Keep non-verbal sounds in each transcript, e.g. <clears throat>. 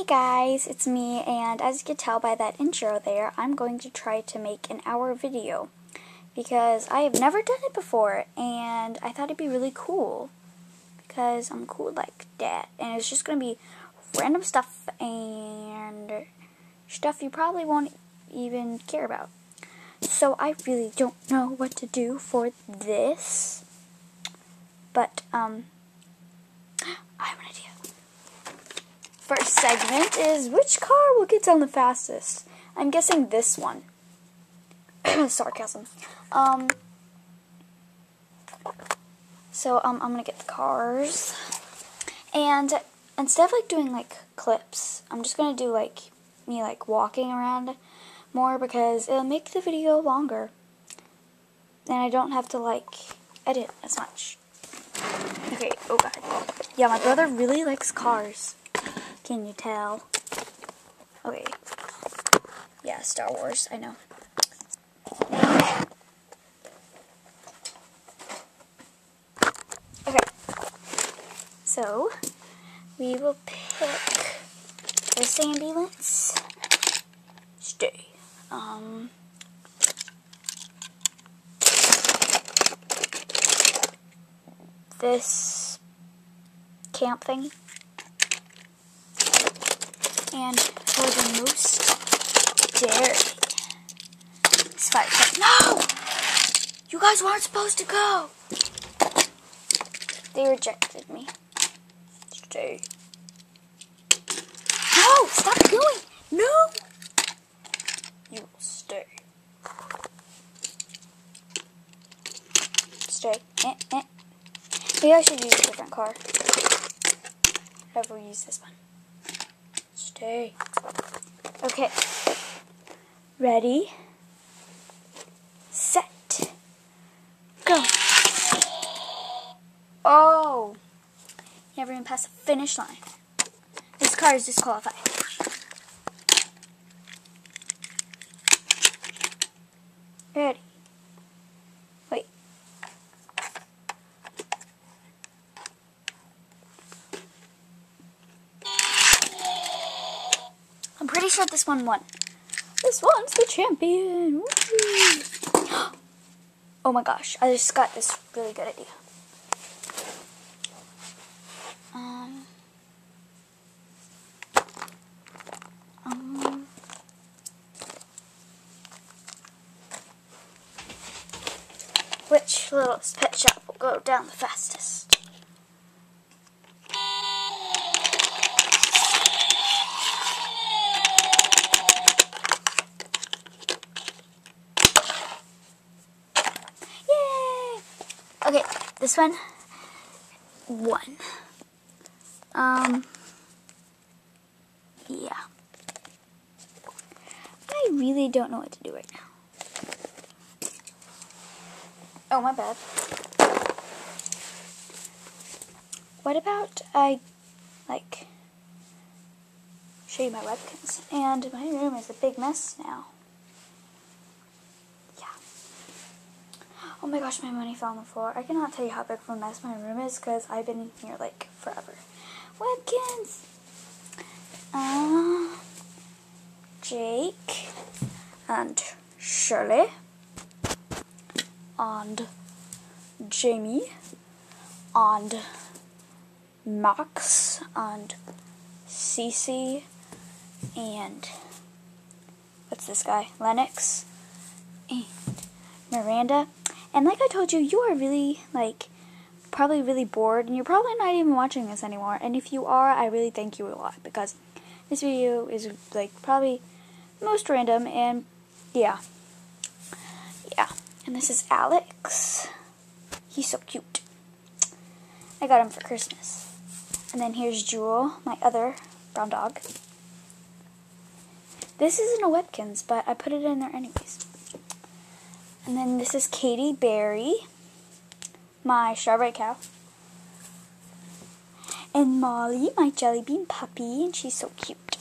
Hey guys, it's me, and as you can tell by that intro there, I'm going to try to make an hour video because I have never done it before, and I thought it'd be really cool because I'm cool like that, and it's just to be random stuff and stuff you probably won't even care about. So I really don't know what to do for this, but um, <gasps> I have an idea first segment is which car will get down the fastest? I'm guessing this one. <clears throat> Sarcasm. Um. So um, I'm gonna get the cars, and instead of like doing like clips, I'm just gonna do like me like walking around more because it'll make the video longer, and I don't have to like edit as much. Okay. Oh god. Yeah, my brother really likes cars. Can you tell? Okay. Yeah, Star Wars, I know. Okay. So, we will pick this ambulance. Stay. Um... This camp thing and for the most daring spike. No! You guys weren't supposed to go! They rejected me. Stay. No! Stop going! No! You will stay. Stay. Eh, eh. Maybe I should use a different car. Never use this one. Stay. Okay. Ready? Set. Go. Oh. Never even passed the finish line. This car is disqualified. Ready. Wait. I'm pretty sure this one won. This one's the champion. <gasps> Oh my gosh, I just got this really good idea. Um, um, which little pet shop will go down the fastest? Yay! Okay, one, one. Um, yeah. I really don't know what to do right now. Oh, my bad. What about I, like, show you my Webkinz? And my room is a big mess now. Oh my gosh, my money fell on the floor. I cannot tell you how big of a mess my room is because I've been in here, like, forever. Webkinz! Uh, Jake and Shirley and Jamie and Max and Cece and what's this guy? Lennox and Miranda. And like I told you, you are really like probably really bored and you're probably not even watching this anymore. And if you are, I really thank you a lot because this video is like probably most random and yeah. Yeah. And this is Alex. He's so cute. I got him for Christmas. And then here's Jewel, my other brown dog. This isn't a Webkinz, but I put it in there anyways. And then this is Katie Berry, my strawberry cow. And Molly, my jelly bean puppy, and she's so cute.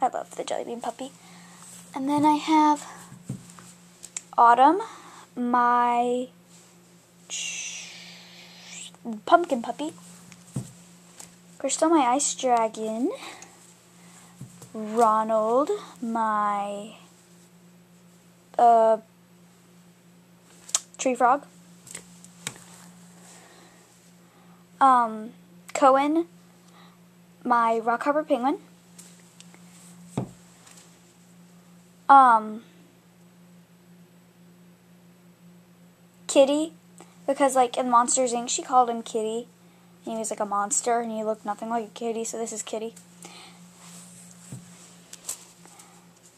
I love the jelly bean puppy. And then I have Autumn, my pumpkin puppy. Crystal, my ice dragon. Ronald, my uh, tree frog. Um, Cohen, my rockhopper penguin. Um, Kitty, because like in Monsters Inc. she called him Kitty. And he was like a monster and he looked nothing like a kitty, so this is Kitty.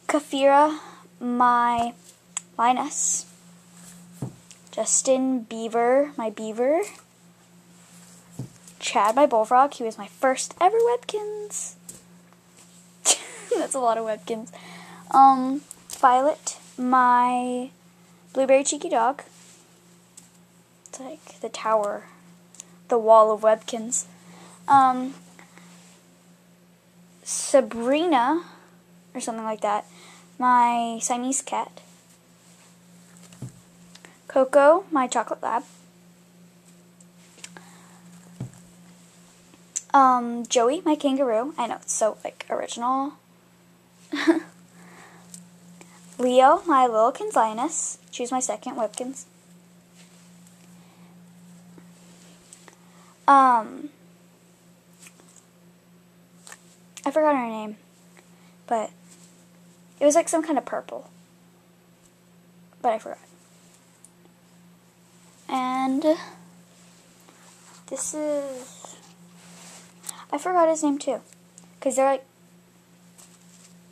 Kafira, my Linus. Justin Beaver, my beaver. Chad, my bullfrog. He was my first ever Webkinz. <laughs> That's a lot of Webkinz. Um, Violet, my blueberry cheeky dog. It's like the tower, the wall of Webkinz. Um, Sabrina, or something like that, my Siamese cat. Coco, my chocolate lab. Um, Joey, my kangaroo. I know it's so like original. <laughs> Leo, my Lillikins lioness. Choose my second Webkinz. Um, I forgot her name, but it was like some kind of purple. But I forgot. And this is. I forgot his name too. Because they're like.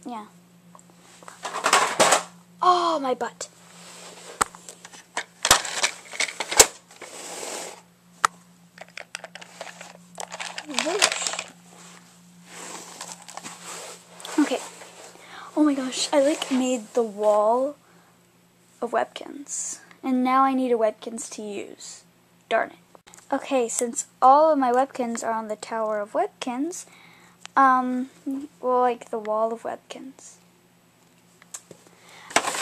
Yeah. Oh, my butt. Okay. Oh my gosh, I like made the wall of Webkinz. And now I need a Webkinz to use. Darn it. Okay, since all of my Webkinz are on the Tower of Webkinz, um, well, like the Wall of Webkinz.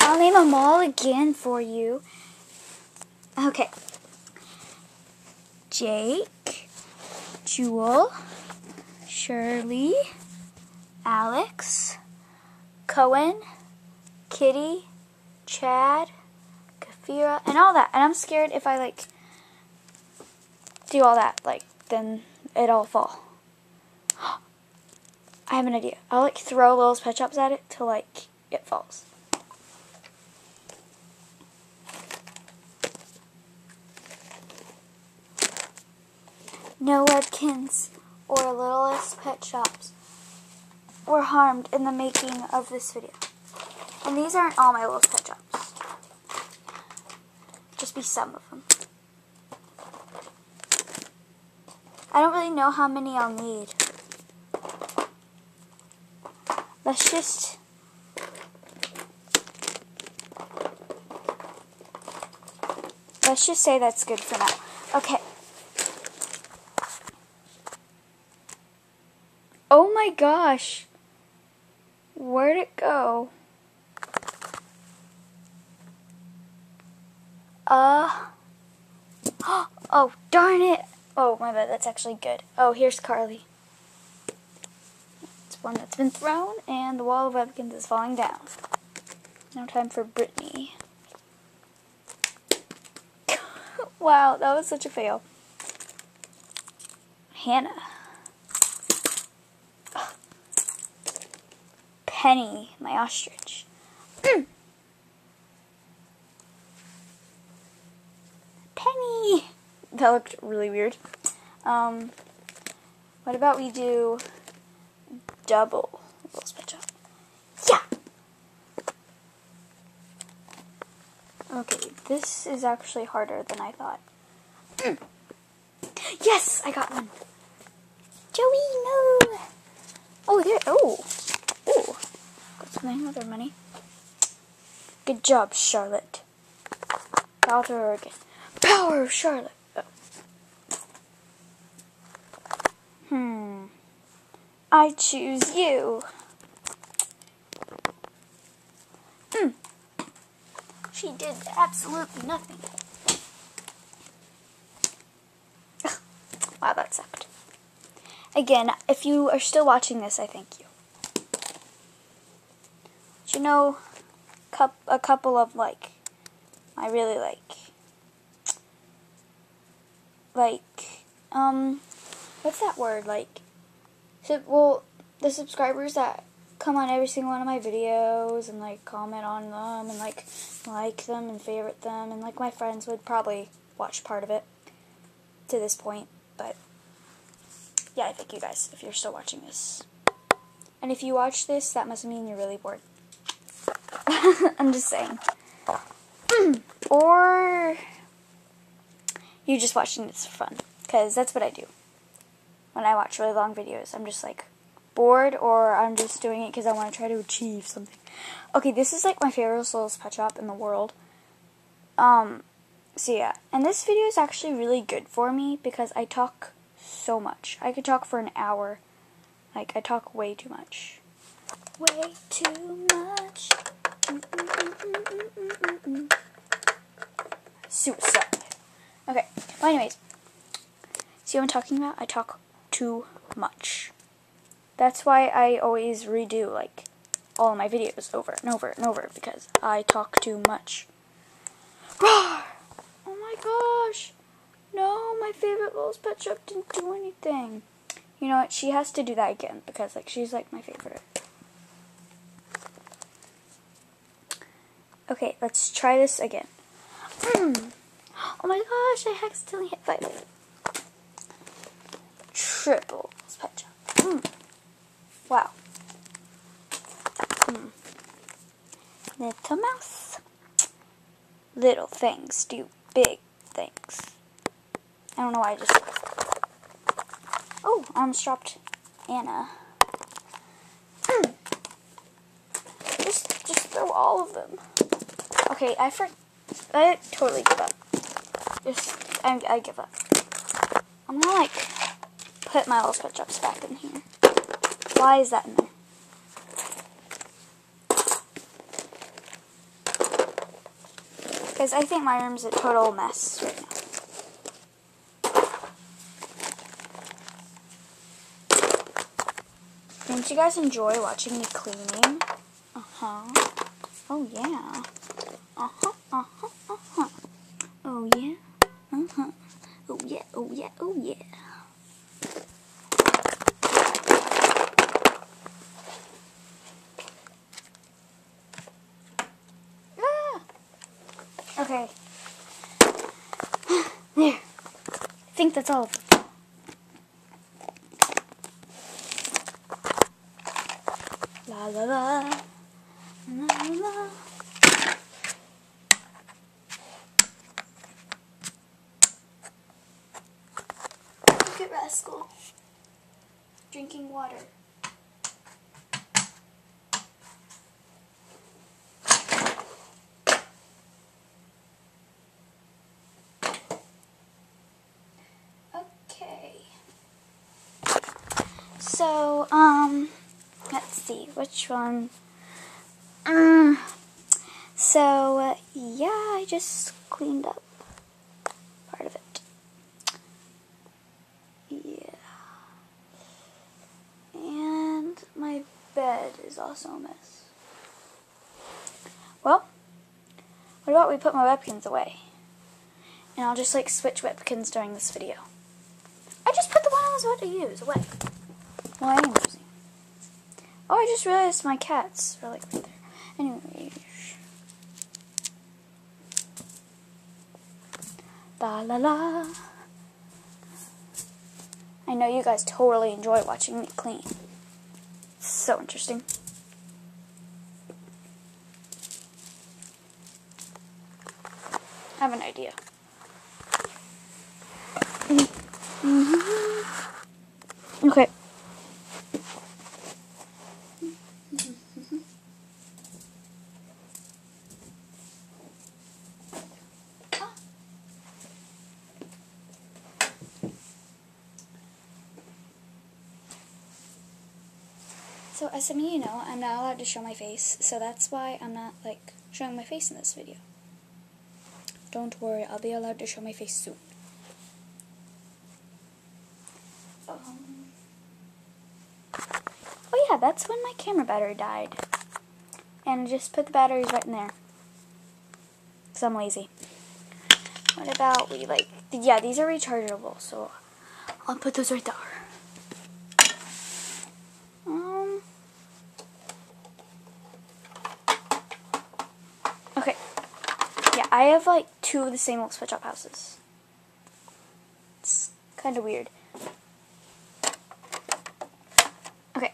I'll name them all again for you. Okay. Jake, Jewel, Shirley, Alex, Cohen, Kitty, Chad, And all that. And I'm scared if I like do all that, like then it all fall. <gasps> I have an idea. I'll like throw little pet shops at it till like it falls. No Webkinz or littlest pet shops were harmed in the making of this video. And these aren't all my little pet shops. Just be some of them. I don't really know how many I'll need. Let's just... Let's just say that's good for now. Okay. Oh my gosh. Where'd it go? Uh. <gasps> Oh, darn it. Oh, my bad. That's actually good. Oh, here's Carly. It's one that's been thrown, and the wall of Webkinz is falling down. Now time for Brittany. <laughs> wow, that was such a fail. Hannah. <gasps> Penny, my ostrich. <clears throat> Mm. Penny! That looked really weird. Um, what about we do double Yeah! Okay, this is actually harder than I thought. Mm. Yes! I got one! Joey, no! Oh, there, oh! Oh! Got some other money. Good job, Charlotte. Her again. Power of Charlotte! I choose you. Hmm. She did absolutely nothing. wow, that sucked. Again, if you are still watching this, I thank you. you know, a couple of like I really like like um what's that word like well the subscribers that come on every single one of my videos and like comment on them and like like them and favorite them and like my friends would probably watch part of it to this point but yeah I thank you guys if you're still watching this. And if you watch this that must mean you're really bored. <laughs> I'm just saying. <clears throat> Or you're just watching this for fun because that's what I do when I watch really long videos I'm just like bored or I'm just doing it because I want to try to achieve something. Okay, this is like my favorite Souls pet shop in the world. Um, so yeah, and this video is actually really good for me because I talk so much. I could talk for an hour. Like, I talk way too much. Way too much. Suicide. Okay, well anyways, see what I'm talking about? I talk too much. That's why I always redo like all my videos over and over and over because I talk too much. Roar! <sighs> Oh my gosh! No, my favorite little pet shop didn't do anything. You know what? She has to do that again because like she's like my favorite. Okay, let's try this again. <clears throat> Oh my gosh, I accidentally hit five. Triple pet. Mm. Wow. Hmm. Little mouse. Little things do big things. I don't know why I just... Oh, I almost dropped Anna. Hmm. Just, just throw all of them. Okay, I for... I totally give up. Just, I, I give up. I'm gonna, like, put my little drops back in here. Why is that in there? Because I think my room's a total mess right now. Don't you guys enjoy watching me cleaning? Uh-huh. Oh, yeah. Uh-huh, uh-huh, uh-huh. Oh, yeah. Uh-huh. Oh, yeah, oh, yeah, oh, yeah. Okay. There. <gasps> I think that's all of them. La la. La la. Look at Rascal. Drinking water. So, um, let's see, which one? Uh, so, uh, yeah, I just cleaned up part of it. Yeah. And my bed is also a mess. Well, what about we put my Webkinz away? And I'll just, like, switch Webkinz during this video. I just put the one I was about to use away. Oh, I just realized my cats are like right there. Anyway. La la la. I know you guys totally enjoy watching me clean. It's so interesting. I have an idea. Mm -hmm. Okay. So of you know, I'm not allowed to show my face, so that's why I'm not, like, showing my face in this video. Don't worry, I'll be allowed to show my face soon. Um, oh yeah, that's when my camera battery died. and I just put the batteries right in there. Because I'm lazy. What about we like, yeah, these are rechargeable, so I'll put those right there. Um, okay. Yeah, I have like two of the same old switch up houses. It's kind of weird. Okay.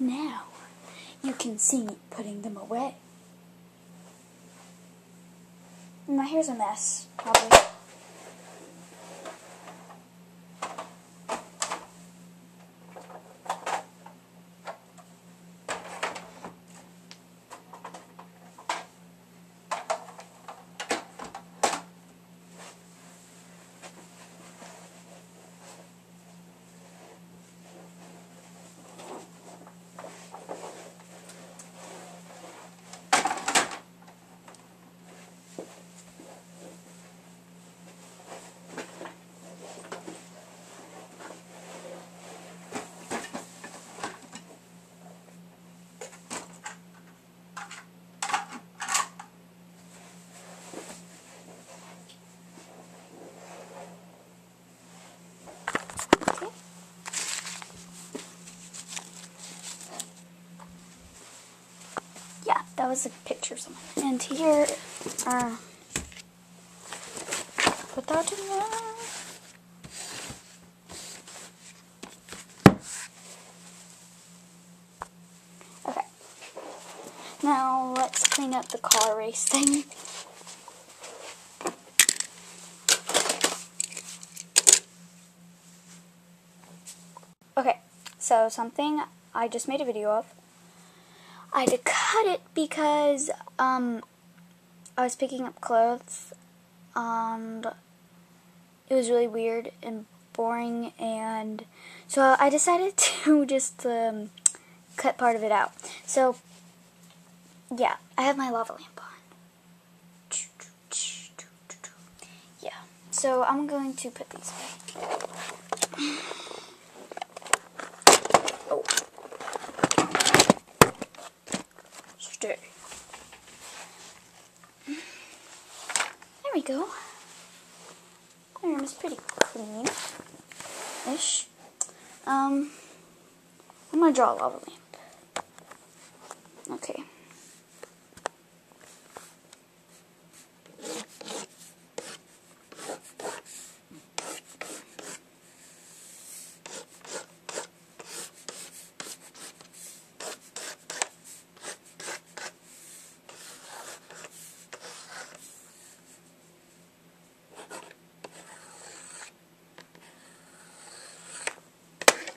Now, you can see me putting them away. My hair's a mess, probably. Okay. Yeah, that was a picture of someone. And here, uh, put that in there. Okay. Now let's clean up the car race thing. Okay, so something I just made a video of. I had to cut it because um, I was picking up clothes and it was really weird and boring and so I decided <laughs> to just um, cut part of it out. So yeah, I have my lava lamp on. Yeah, so I'm going to put these away. Stay. There we go. My room is pretty clean-ish. Um, I'm gonna draw a lava lamp. Okay.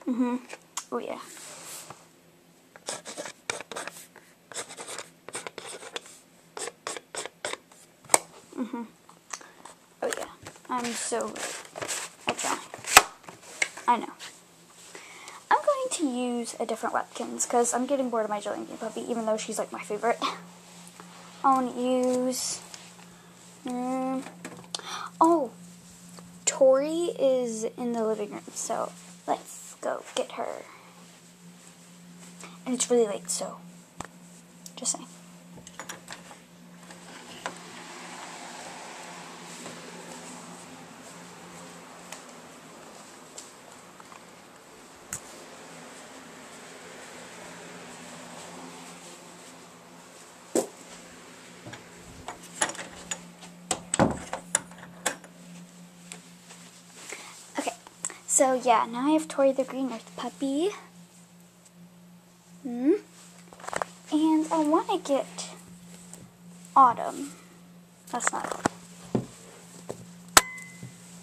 Mm-hmm. Oh yeah. Mm-hmm. Oh yeah. So good at drawing. I know. I'm going to use a different Webkinz because I'm getting bored of my Jelly Bean Puppy even though she's like my favorite. I want to use... Um, oh, Tori is in the living room, so let's go get her. And it's really late, so just saying. Okay, so yeah, now I have Tori the Green Earth Puppy. Hmm. And I want to get Autumn. That's not.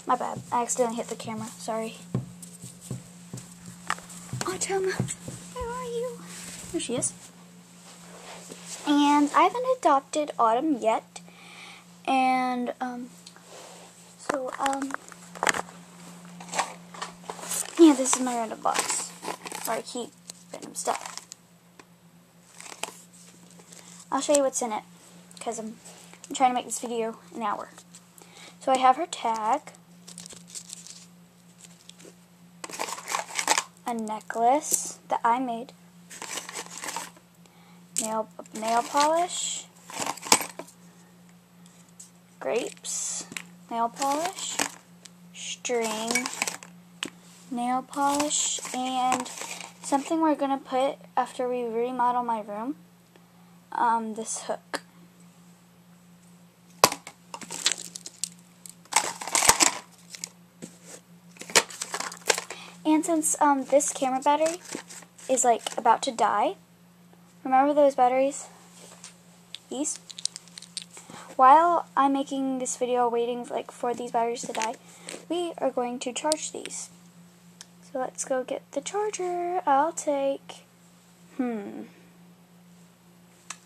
My bad. I accidentally hit the camera. Sorry. Autumn, where are you? There she is. And I haven't adopted Autumn yet. And, um, so, um, yeah, this is my random box where I keep random stuff. I'll show you what's in it because I'm, I'm trying to make this video an hour. So I have her tag, a necklace that I made, nail nail polish, grapes, nail polish, string, nail polish, and something we're going to put after we remodel my room, um, this hook. And since um, this camera battery is like about to die, remember those batteries? These? While I'm making this video waiting like for these batteries to die, we are going to charge these. Let's go get the charger. I'll take, hmm,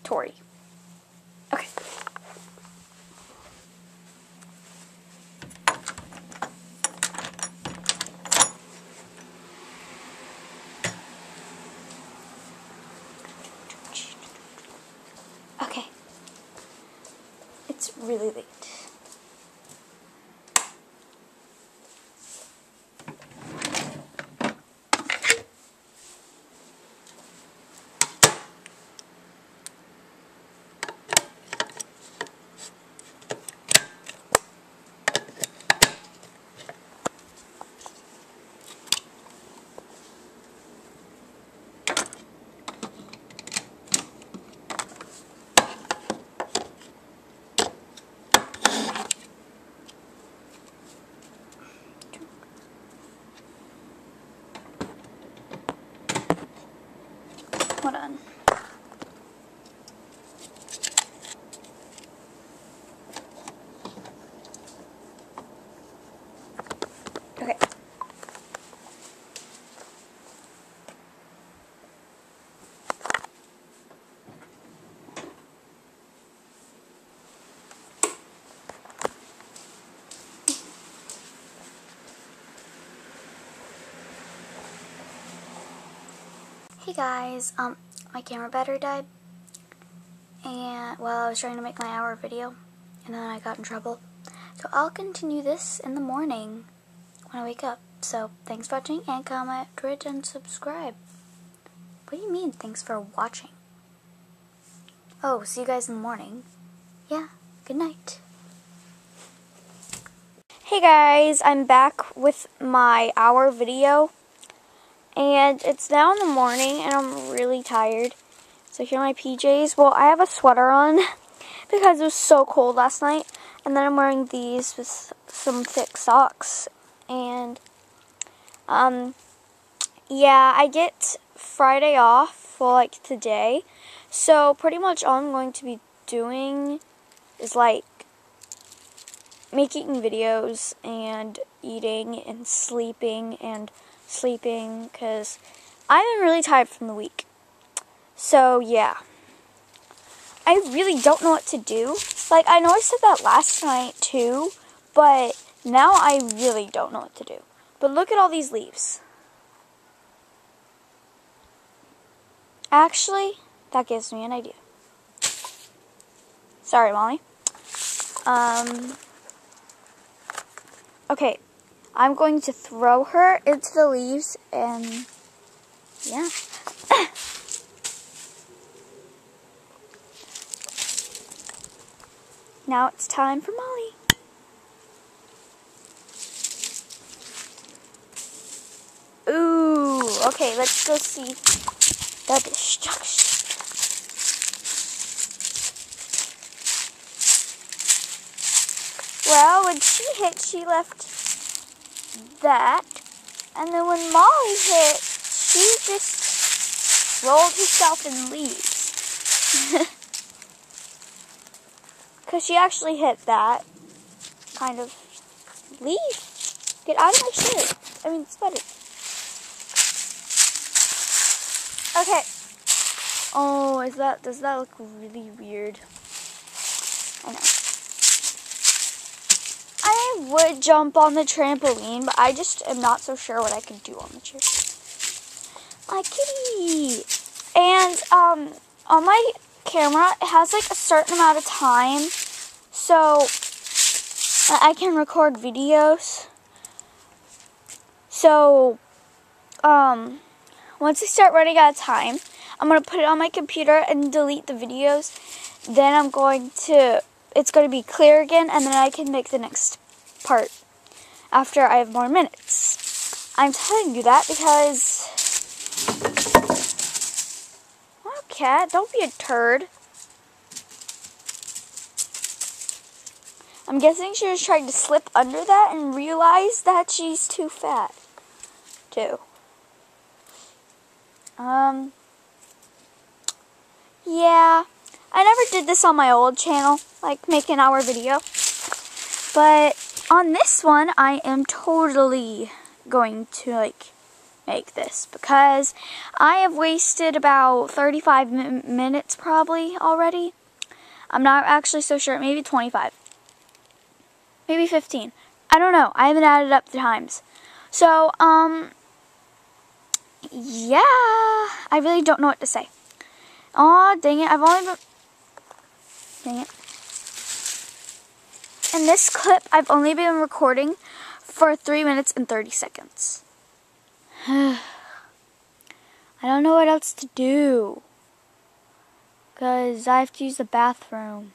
Tori. Okay. Okay. It's really late. Hold on. Okay. Hey guys, um, my camera battery died, and while I was trying to make my hour video, and then I got in trouble. So I'll continue this in the morning when I wake up. So thanks for watching, and comment, rate, and subscribe. What do you mean, thanks for watching? Oh, see you guys in the morning. Yeah, good night. Hey guys, I'm back with my hour video. And it's now in the morning and I'm really tired. So here are my PJs. Well, I have a sweater on <laughs> because it was so cold last night. And then I'm wearing these with some thick socks. And, um, yeah, I get Friday off, well, like today. So pretty much all I'm going to be doing is like making videos and eating and sleeping and sleeping because I've been really tired from the week. So, yeah. I really don't know what to do. Like, I know I said that last night too, but now I really don't know what to do. But look at all these leaves. Actually, that gives me an idea. Sorry, Molly. Um, okay, I'm going to throw her into the leaves and yeah. <coughs> now it's time for Molly. Ooh, okay, let's go see the destruction. Well, when she hit, she left that. And then when Molly hit, she just rolled herself in leaves. <laughs> Because she actually hit that kind of leaf. Get out of my shirt. I mean, sweater. Okay. Oh, is that, does that look really weird? I know. Would jump on the trampoline, but I just am not so sure what I can do on the chair. My kitty! And, um, on my camera, it has, like, a certain amount of time, so I can record videos. So, um, once I start running out of time, I'm going to put it on my computer and delete the videos. Then I'm going to, it's going to be clear again, and then I can make the next part after I have more minutes. I'm telling you that because, cat, don't be a turd. I'm guessing she was trying to slip under that and realize that she's too fat, too. Um, yeah, I never did this on my old channel, like make an hour video. But on this one, I am totally going to like make this because I have wasted about 35 minutes probably already. I'm not actually so sure, maybe 25. Maybe 15. I don't know. I haven't added up the times. So, um, yeah, I really don't know what to say. Aw, dang it. I've only been... Dang it. In this clip, I've only been recording for 3 minutes and 30 seconds. <sighs> I don't know what else to do. Because I have to use the bathroom.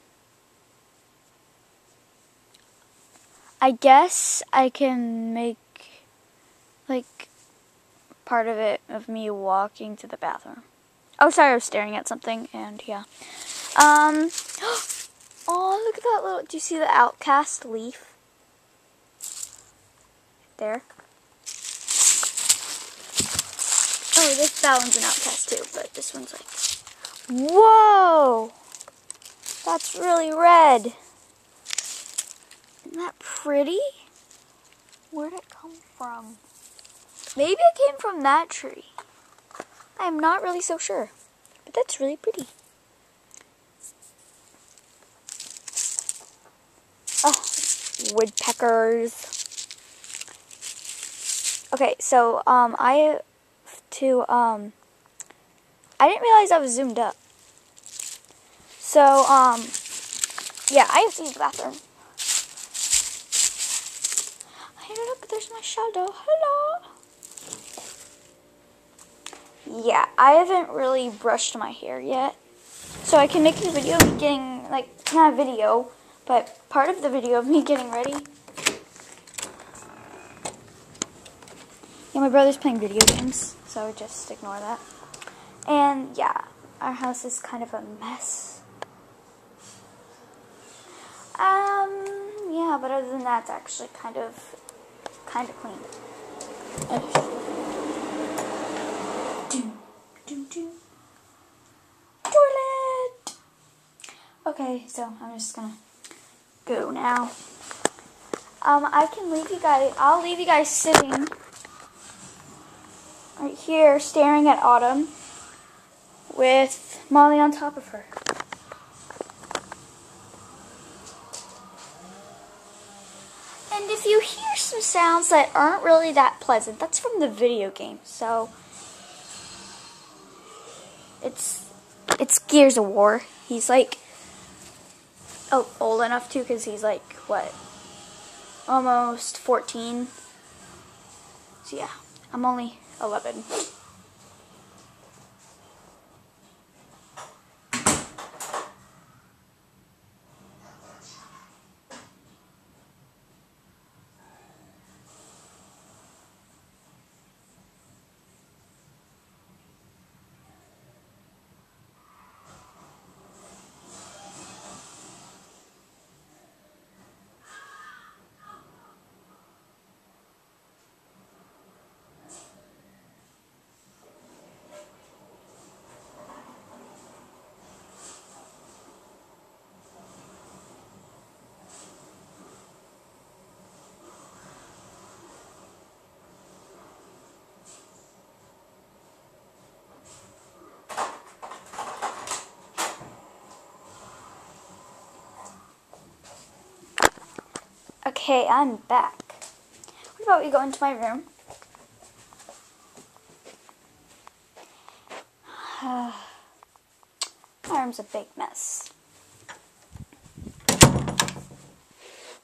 I guess I can make, like, part of it of me walking to the bathroom. Oh, sorry, I was staring at something, and yeah. Um, <gasps> oh, look at that little, do you see the outcast leaf? There. Oh, this, that one's an outcast too, but this one's like, whoa! That's really red. Isn't that pretty? Where'd it come from? Maybe it came from that tree. I'm not really so sure. But that's really pretty. Oh, woodpeckers. Okay, so um, I to um, I didn't realize I was zoomed up. So um, yeah, I have to use the bathroom. Hey, look, there's my shadow. Hello yeah, I haven't really brushed my hair yet. So I can make a video getting, like, a video, but part of the video of me getting ready. Yeah, my brother's playing video games, so just ignore that. And yeah, our house is kind of a mess. Um, yeah, but other than that, it's actually kind of, kind of clean. Toilet! Okay, so I'm just gonna now. Um, I can leave you guys, I'll leave you guys sitting right here staring at Autumn with Molly on top of her. And if you hear some sounds that aren't really that pleasant, that's from the video game, so it's it's Gears of War. He's like oh old enough too because he's like what almost 14. So yeah, I'm only 11. Okay, I'm back. What about we go into my room? <sighs> my room's a big mess.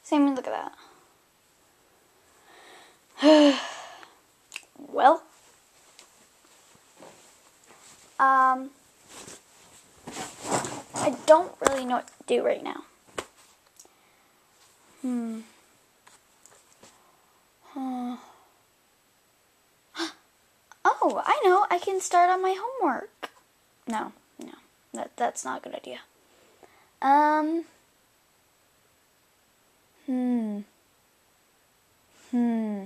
Same, look at that. <sighs> well, Um, I don't really know what to do right now. Hmm. Hmm. Oh, I know. I can start on my homework. No, no. That that's not a good idea. Um. Hmm. Hmm.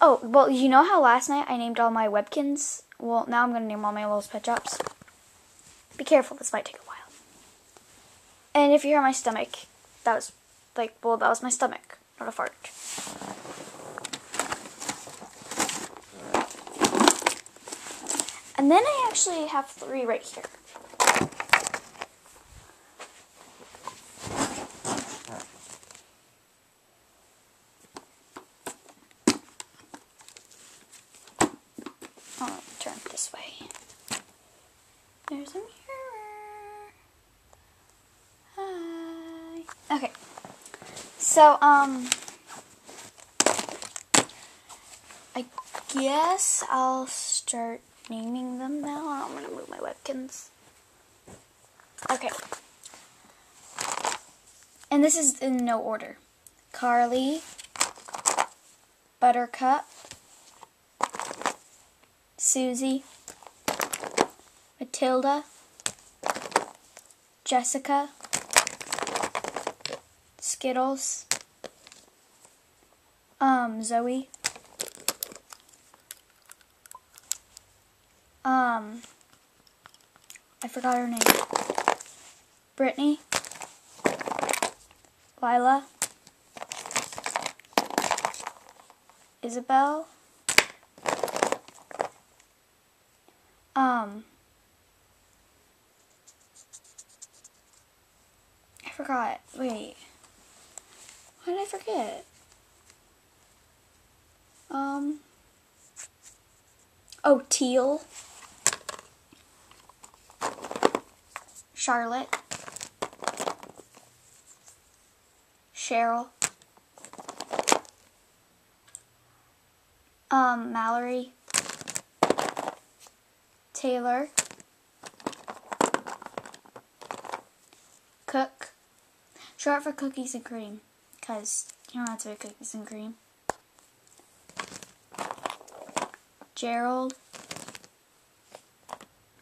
Oh, well, you know how last night I named all my Webkinz? Well, now I'm going to name all my little pet shops. Be careful, this might take a while. And if you hear my stomach, that was, like, well, that was my stomach, not a fart. And then I actually have three right here. I'll turn it this way. There's a mirror. Hi. Okay. So, um, I guess I'll start naming them now. I'm gonna move my Webkinz. Okay. And this is in no order. Carly, Buttercup, Susie, Matilda, Jessica, Skittles, um, Zoe, um, I forgot her name, Brittany, Lila, Isabel, um, I forgot. Wait. Why did I forget? Um. Oh, Teal. Charlotte. Cheryl. Um, Mallory. Taylor. Cook. Short for cookies and cream. Because you know that's what cookies and cream. Gerald.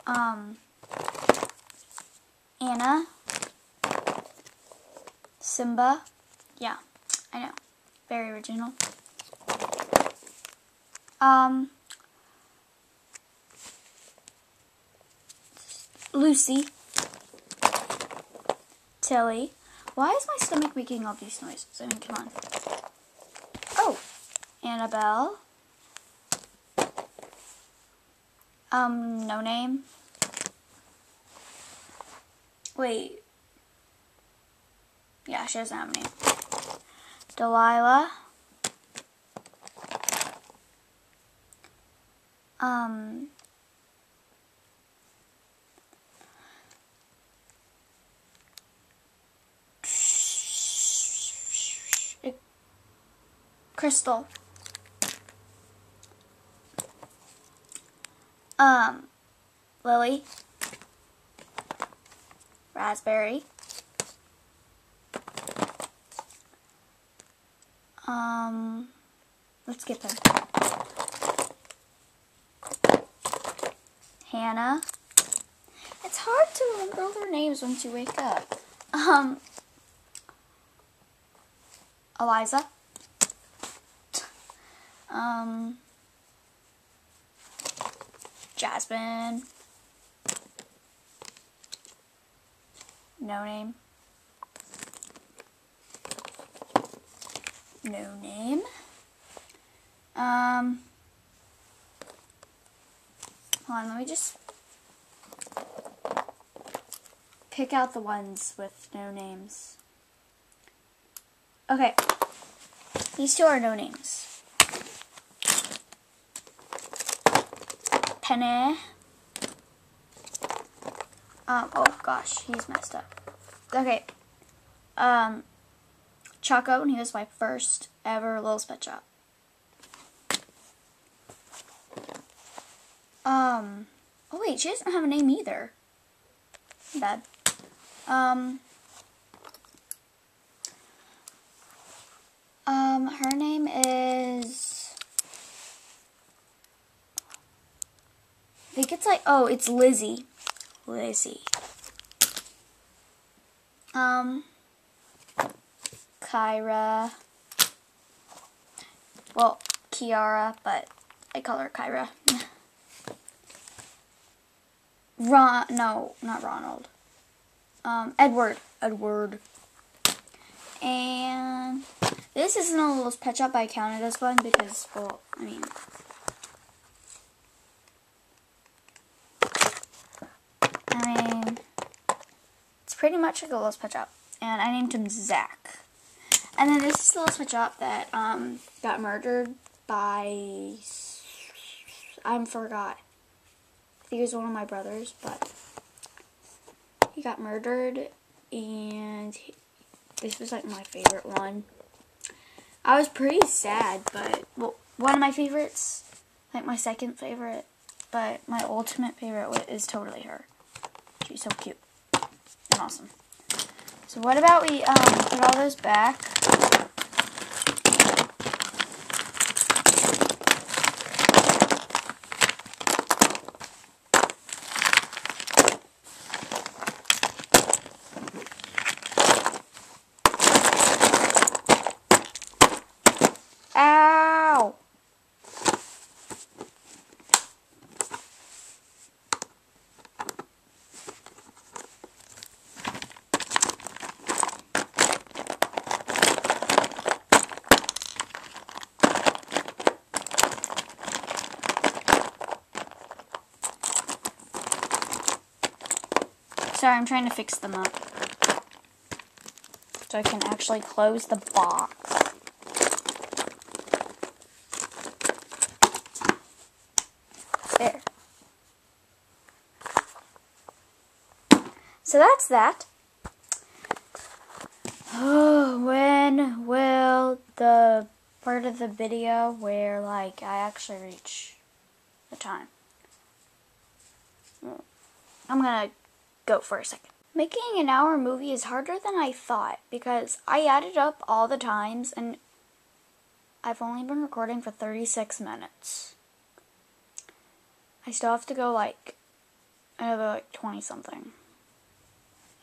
Um. Anna. Simba. Yeah, I know. Very original. Um. Lucy. Tilly. Why is my stomach making all these noises? I mean, come on. Oh, Annabelle. Um, no name. Wait. Yeah, she doesn't have a name. Delilah. Um, Crystal. Um, Lily. Raspberry. Um, let's skip them. Hannah. It's hard to remember their names once you wake up. Um, Eliza. Um, Jasmine. No name. No name. Um, hold on, let me just pick out the ones with no names. Okay, these two are no names. Penny. Um, oh gosh, he's messed up. Okay. Um, Choco, and he was my first ever Little Pet Shop. Um, oh wait, she doesn't have a name either. Bad. Um, it's like, oh, it's Lizzie. Lizzie. Um, Kyra. Well, Kiara, but I call her Kyra. <laughs> Ron, no, not Ronald. Um, Edward. Edward. And this isn't a little pet shop, I counted as one because, well, I mean, I mean, it's pretty much like a little pet shop. And I named him Zach. And then this is the little pet shop that um, got murdered by, I forgot. I think it was one of my brothers, but he got murdered, and he, this was like my favorite one. I was pretty sad, but well, one of my favorites, like my second favorite, but my ultimate favorite is totally her. She's so cute awesome. So what about we um, put all those back? Sorry, I'm trying to fix them up. So I can actually close the box. There. So that's that. Oh, when will the part of the video where like I actually reach the time? Hmm. I'm gonna go for a second. Making an hour movie is harder than I thought because I added up all the times and I've only been recording for 36 minutes. I still have to go like another like 20 something.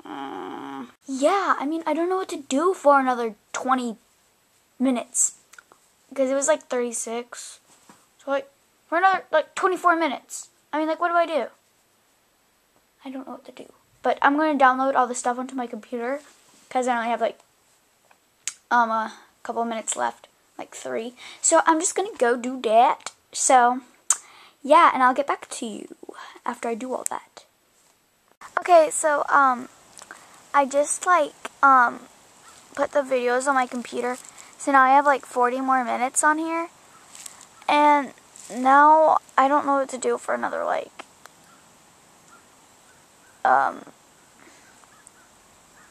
Uh, yeah, I mean, I don't know what to do for another 20 minutes because it was like 36. So like for another like 24 minutes. I mean, like what do I do? I don't know what to do. But I'm going to download all the stuff onto my computer because I only have like um a couple minutes left, like 3. So I'm just going to go do that. So yeah, and I'll get back to you after I do all that. Okay, so um I just like um put the videos on my computer. So now I have like 40 more minutes on here. And now I don't know what to do for another like um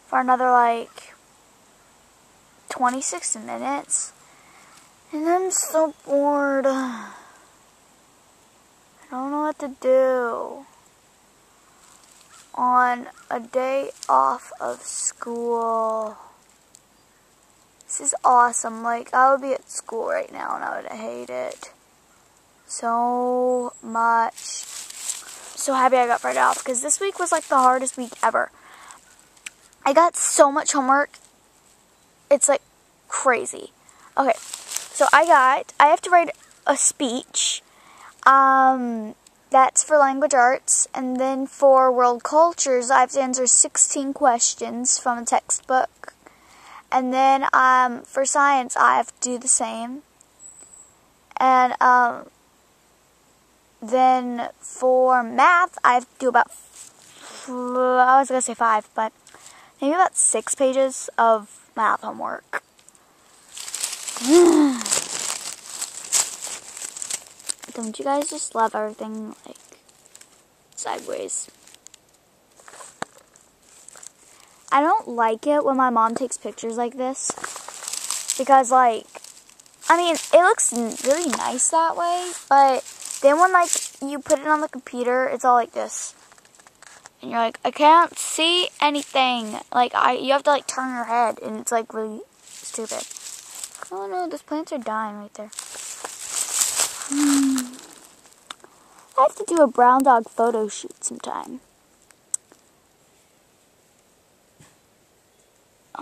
for another like 26 minutes. And I'm so bored. <sighs> I don't know what to do on a day off of school. This is awesome. Like, I would be at school right now and I would hate it so much. So happy I got Friday off because this week was like the hardest week ever. I got so much homework. It's like crazy. Okay, so I got, I have to write a speech. Um, that's for language arts. And then for world cultures, I have to answer 16 questions from a textbook. And then um, for science, I have to do the same. And um, then for math, I have to do about, I was going to say five, but maybe about six pages of math homework. <sighs> Don't you guys just love everything like sideways? I don't like it when my mom takes pictures like this because like I mean, it looks really nice that way, but then when like you put it on the computer, it's all like this. And you're like, I can't see anything. Like I you have to like turn your head and it's like really stupid. Oh no, those plants are dying right there. Hmm. <sighs> I have to do a brown dog photo shoot sometime. <sighs>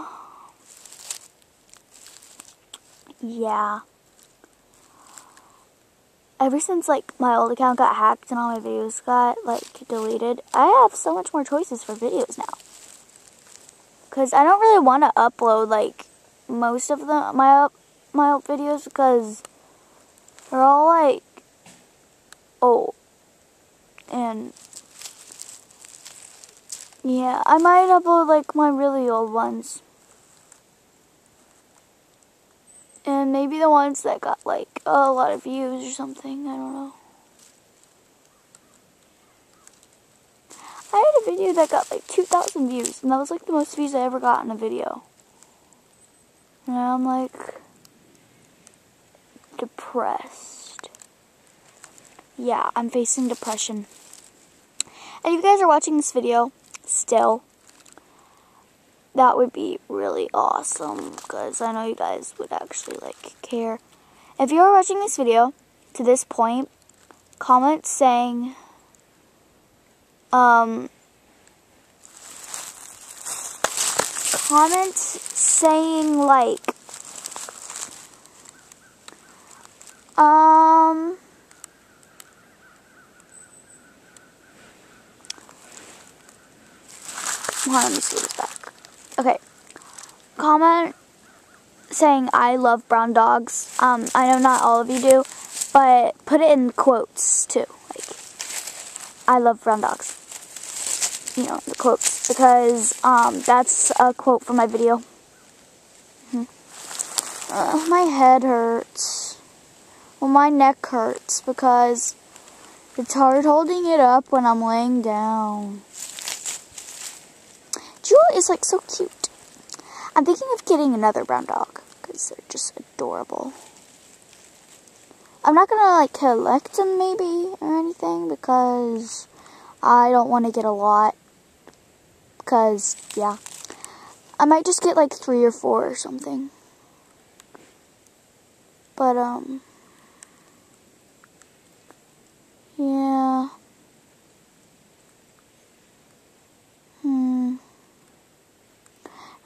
Yeah. Ever since like my old account got hacked and all my videos got like deleted, I have so much more choices for videos now. Cause I don't really want to upload like most of the my my old videos because they're all like old and yeah, I might upload like my really old ones. And maybe the ones that got like a lot of views or something. I don't know. I had a video that got like 2,000 views. And that was like the most views I ever got in a video. And I'm like depressed. Yeah, I'm facing depression. And if you guys are watching this video still, that would be really awesome because I know you guys would actually like care. If you are watching this video to this point, comment saying um comment saying like um on, let me see this back. Okay. Comment saying I love brown dogs. Um, I know not all of you do, but put it in quotes too. Like, I love brown dogs. You know, the quotes. Because um, that's a quote from my video. Hmm. Uh, my head hurts. Well, my neck hurts because it's hard holding it up when I'm laying down. Jewel is like so cute. I'm thinking of getting another brown dog because they're just adorable. I'm not gonna like collect them maybe or anything because I don't want to get a lot. Because, yeah. I might just get like three or four or something. But, um, yeah.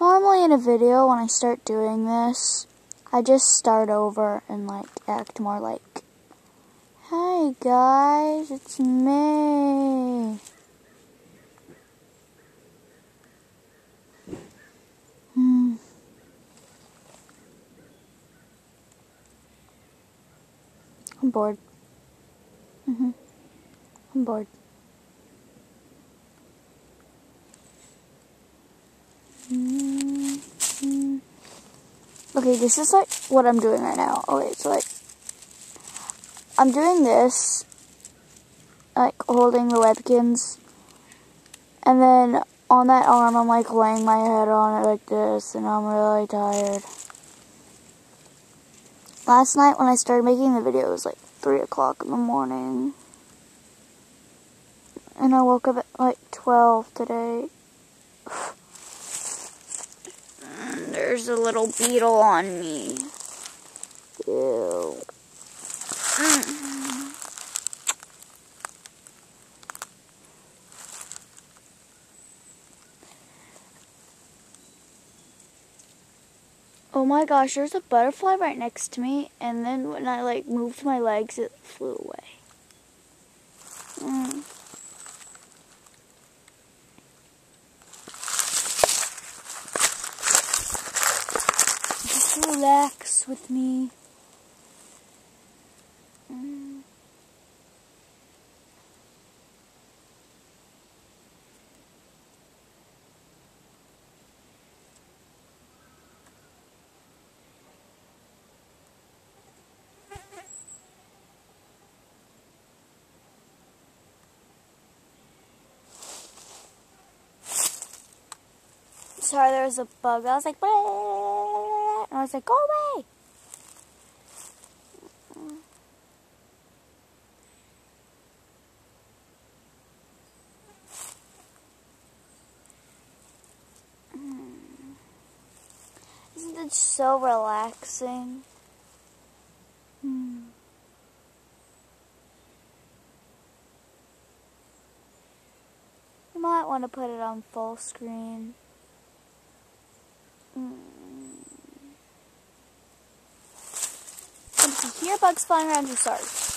Normally in a video, when I start doing this, I just start over and like act more like, Hey guys, it's me. Hmm. I'm bored. Mm-hmm. I'm bored. Okay, this is like what I'm doing right now. Oh, okay, so like, I'm doing this, like holding the Webkinz, and then on that arm I'm like laying my head on it like this, and I'm really tired. Last night when I started making the video, it was like 3 o'clock in the morning. And I woke up at like 12 today. <sighs> There's a little beetle on me. Ew. Oh my gosh, there's a butterfly right next to me, and then when I like moved my legs, it flew away. Mm. Relax with me. Sorry, there was a bug. I was like, and I was like, go away. Mm. Isn't it so relaxing? Hmm. You might want to put it on full screen. Mm. You hear bugs flying around, you're sorry.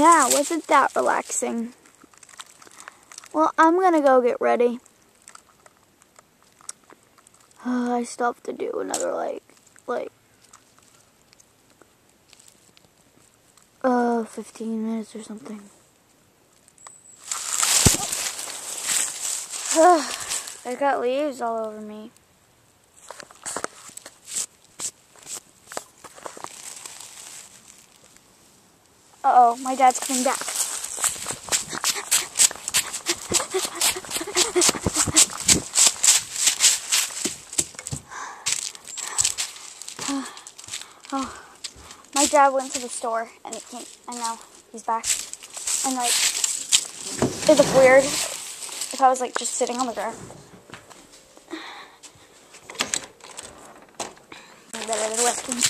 Now, wasn't that relaxing? Well, I'm gonna go get ready. Uh, <sighs> I still have to do another, like, like, uh, 15 minutes or something. <sighs> I got leaves all over me. Uh oh, my dad's coming back. <sighs> oh, my dad went to the store and he came, and now he's back. And like, it'd look weird if I was like just sitting on the ground. <sighs>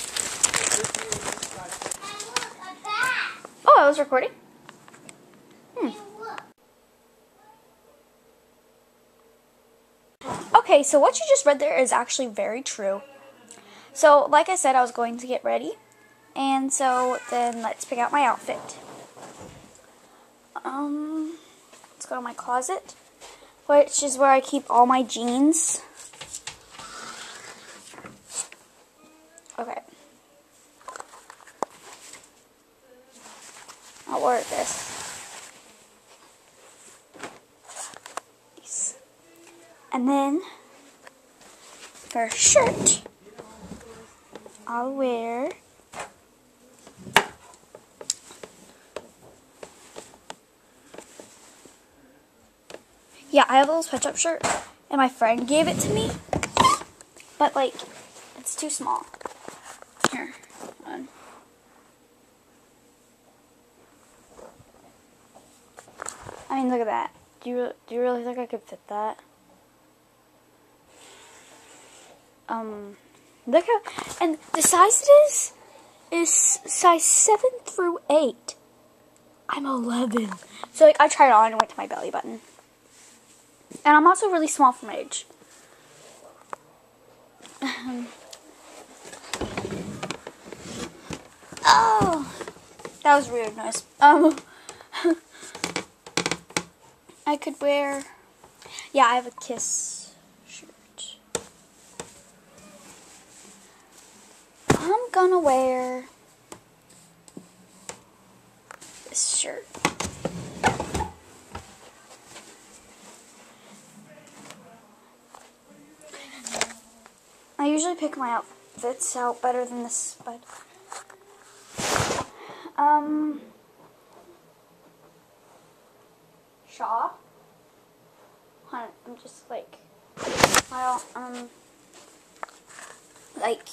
was recording. Hmm. Okay, so what you just read there is actually very true. So, like I said, I was going to get ready. And so, then let's pick out my outfit. Um, let's go to my closet, which is where I keep all my jeans. I'll this. And then for a shirt, I'll wear Yeah, I have a little sweatshop shirt, and my friend gave it to me, but like, it's too small. Here, on. I mean, look at that. Do you do you really think I could fit that? Um, look how and the size it is is size seven through eight. I'm eleven, so like I tried it on and went to my belly button, and I'm also really small for my age. <laughs> oh, that was weird noise. Um. <laughs> I could wear, yeah, I have a Kiss shirt. I'm gonna wear this shirt. I usually pick my outfits out better than this, but um. I'm just like, well, um, like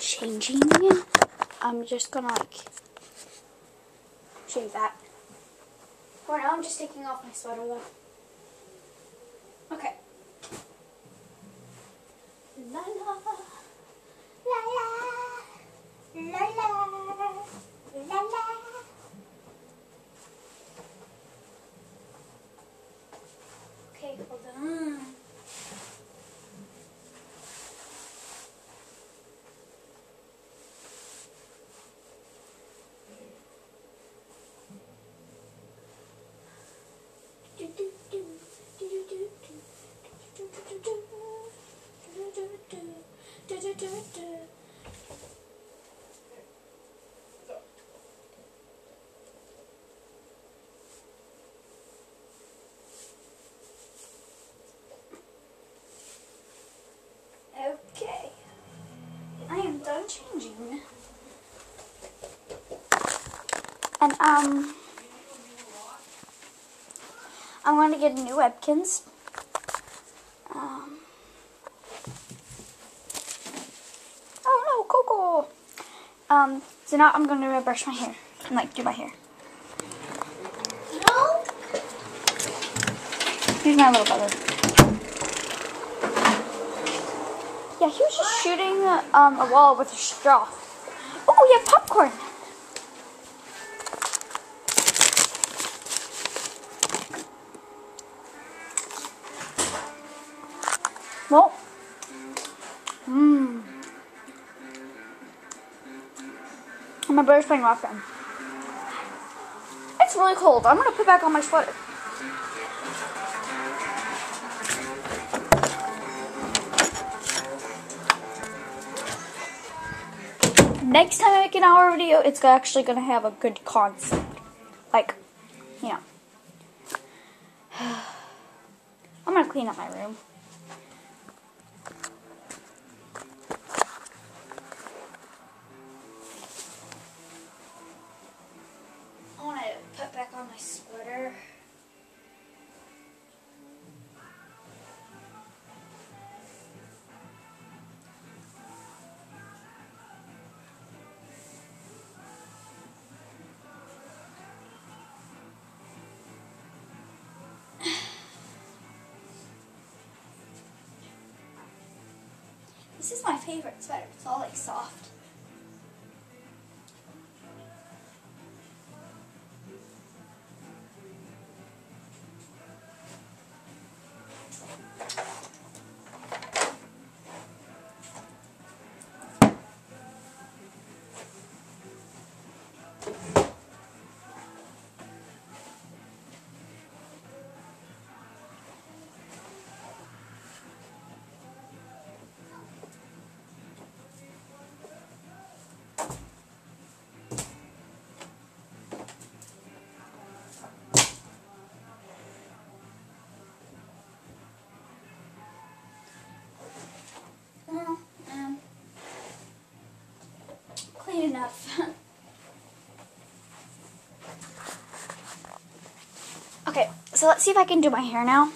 changing. I'm just gonna like you that. For now, I'm just taking off my sweater though. Okay. La la la la la la um, I'm going to get new Webkinz. Um, oh no, Coco! Um, so now I'm going to brush my hair and like do my hair. No. Here's my little brother. Yeah, he was just shooting um, a wall with a straw. Oh, have popcorn. My brother's playing rock band. It's really cold. I'm gonna put back on my sweater. Next time I make an hour video, it's actually gonna have a good concept. Like, you know. <sighs> I'm gonna clean up my room. Like soft. So let's see if I can do my hair now.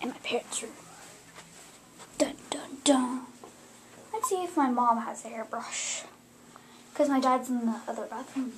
In my parents' room. Dun dun dun. Let's see if my mom has a hairbrush. Because my dad's in the other bathroom.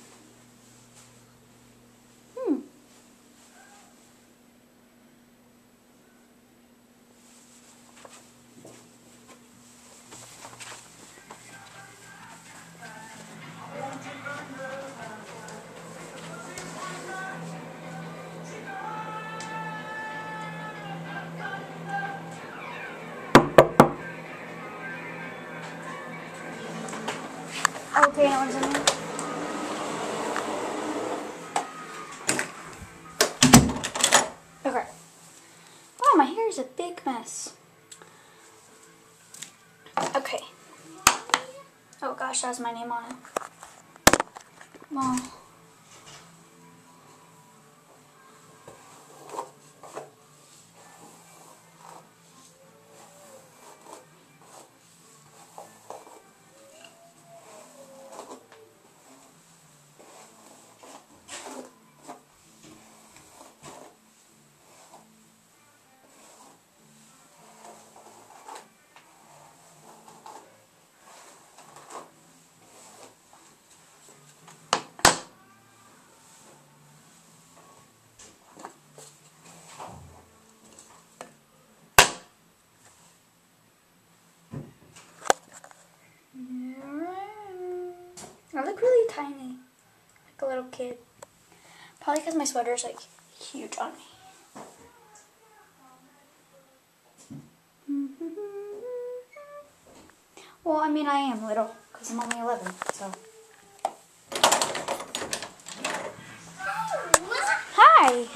That has my name on it. Well. I look really tiny, like a little kid. Probably because my sweater is like huge on me. <laughs> Well, I mean, I am little because I'm only 11, so. Hi!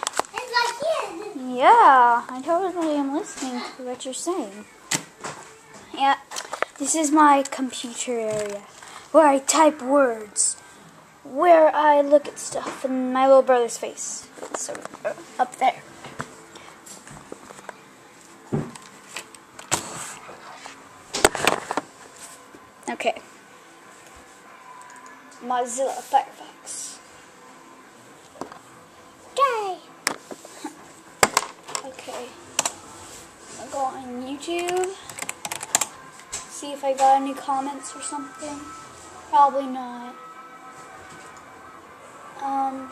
Yeah, I totally am listening to what you're saying. Yeah, this is my computer area where I type words where I look at stuff and my little brother's face. So uh, up there. Okay. Mozilla Firefox. Okay. <laughs> Okay. I'll go on YouTube. See if I got any comments or something. Probably not. Um.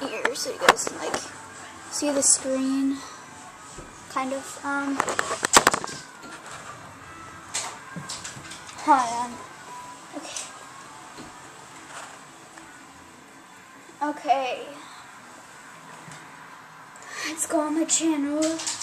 Here, so you guys can like see the screen. Kind of. Um. Hold on. Okay. Okay. Let's go on my channel.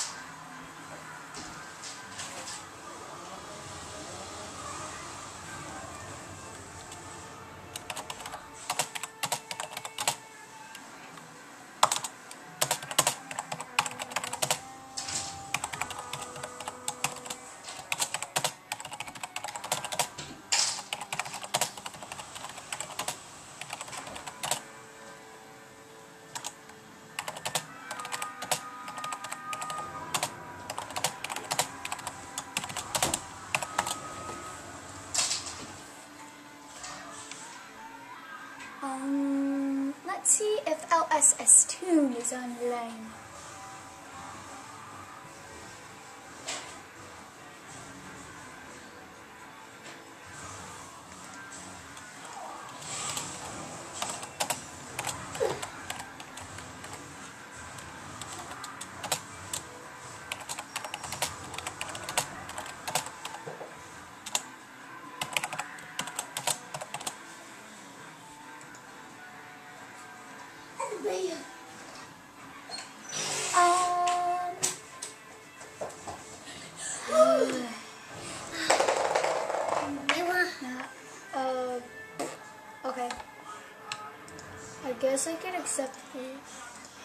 Guess I can accept it.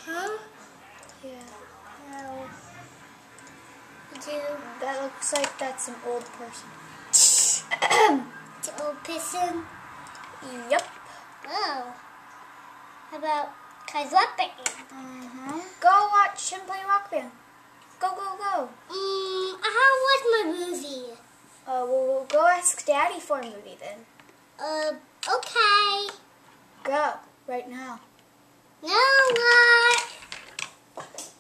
Huh? Yeah. No. Do That looks like that's an old person. the <coughs> old person? Yep. Oh. How about Kai's Rock Band? Uh-huh. Go watch him play Rock Band. Go, go, go. Mm, how was my movie? Uh, well, we'll go ask Daddy for a movie then. Uh, okay. Go, right now. No, what?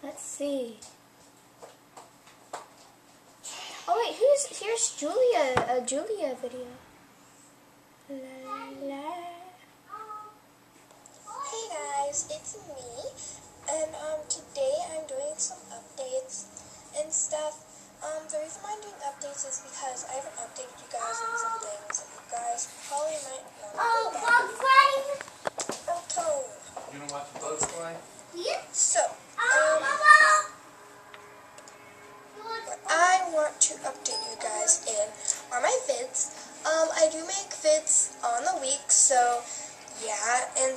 Let's see. Oh wait, who's here's Julia? A Julia video. La, la. Hey guys, it's me, and um, today I'm doing some updates and stuff. Um, the reason why I'm doing updates is because I haven't updated you guys on some things you guys probably might not Oh, know about. Bugs Bunny? Okay, You wanna watch the Bugs Fly? Yeah. so Oh, um, Mama. what I want to update you guys in are my vids. Um, I do make vids on the week, so yeah, and <laughs>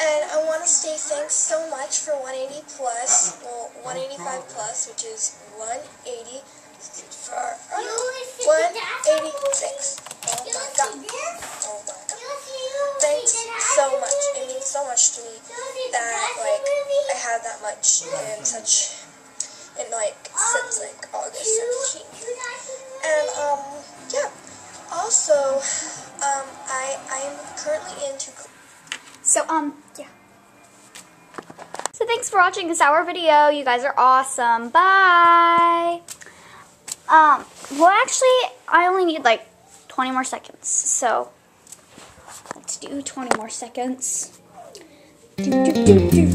and I want to say thanks so much for 180 plus, well 185 plus, which is 180 for uh, 186. Oh my god! Oh my god! Thanks so much. It means so much to me that like I had that much in such in like since like August 17th. And um yeah. Also, um I I'm currently into So, um, yeah. So thanks for watching this hour video. You guys are awesome. Bye. Um, well, actually, I only need like 20 more seconds. So, let's do 20 more seconds. Do, do, do.